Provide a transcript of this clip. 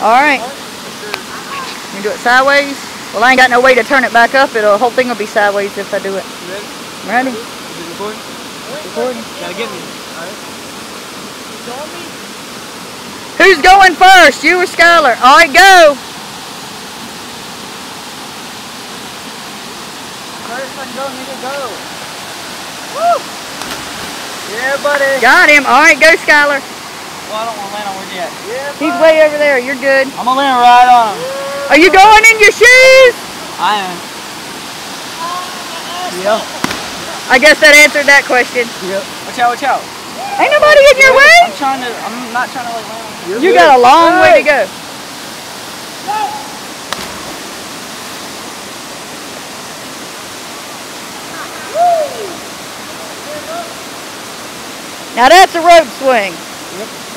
All right. You do it sideways? Well, I ain't got no way to turn it back up. It'll, the whole thing will be sideways if I do it. You ready? Ready? Is it recording? Recording. Gotta get me. Alright. Who's going first? You or Skyler? All right, go. First one go, nigga, go. Woo! Yeah, buddy. Got him. All right, go, Skyler. Well, I don't want to land on where you at. Yeah, He's way over there. You're good. I'm gonna land right on him. Are you going in your shoes? I am. Yep. I guess that answered that question. Yep. Watch out, watch out. Ain't nobody in your way. I'm trying to, I'm not trying to like land on You got a long way to go. Now that's a rope swing. Yep.